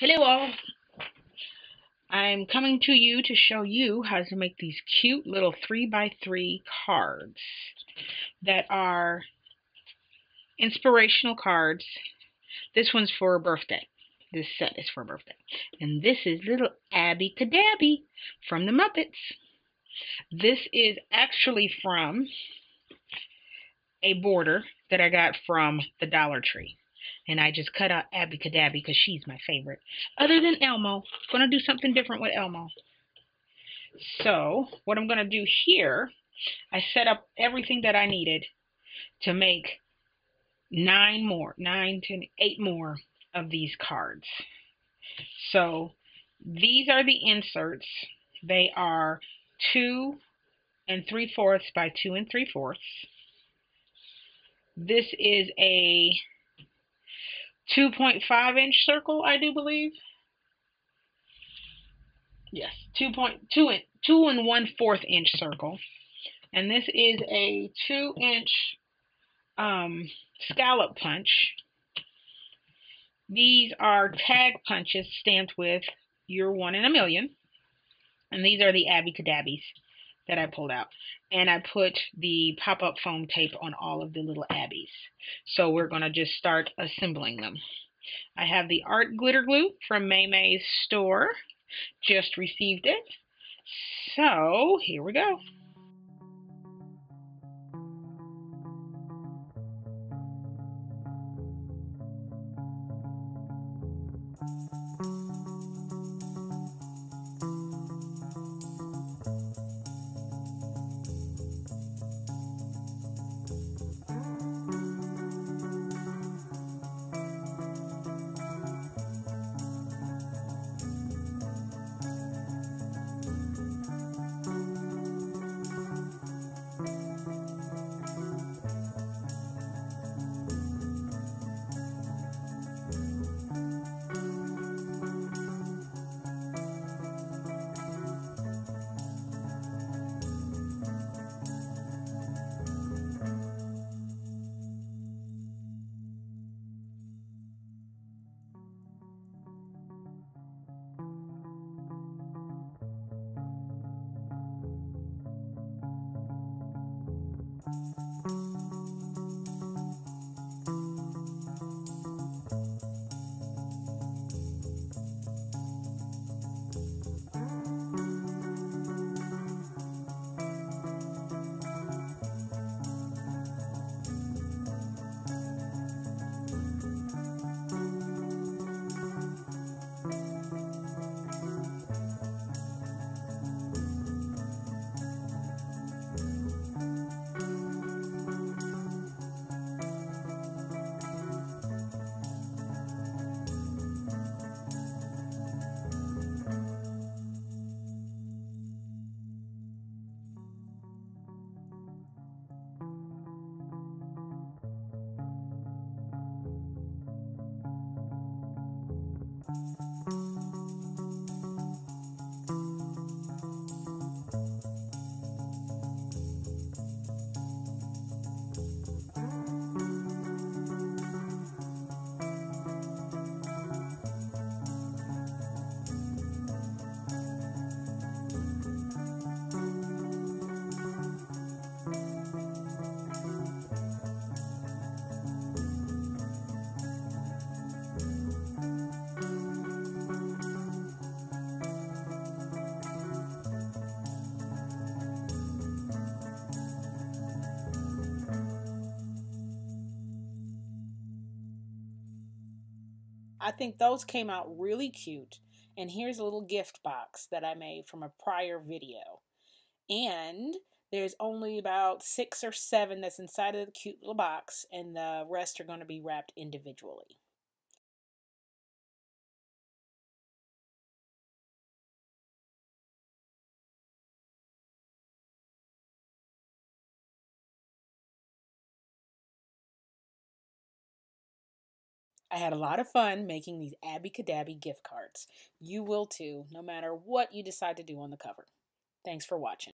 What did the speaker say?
Hello all. I'm coming to you to show you how to make these cute little 3 by 3 cards that are inspirational cards. This one's for a birthday. This set is for a birthday. And this is little Abby Cadabby from the Muppets. This is actually from a border that I got from the Dollar Tree and I just cut out Abby Cadabby because she's my favorite. Other than Elmo, gonna do something different with Elmo. So what I'm gonna do here, I set up everything that I needed to make nine more, nine to eight more of these cards. So these are the inserts. They are two and three fourths by two and three fourths. This is a 2.5 inch circle, I do believe. Yes, 2.2 2 two and one fourth inch circle. And this is a two inch um, scallop punch. These are tag punches stamped with You're One in a Million. And these are the Abby Cadabbies that I pulled out. And I put the pop-up foam tape on all of the little Abbies. So we're going to just start assembling them. I have the art glitter glue from May May's store. Just received it. So here we go. Música I think those came out really cute. And here's a little gift box that I made from a prior video. And there's only about six or seven that's inside of the cute little box, and the rest are going to be wrapped individually. I had a lot of fun making these Abby Cadabby gift cards. You will too, no matter what you decide to do on the cover. Thanks for watching.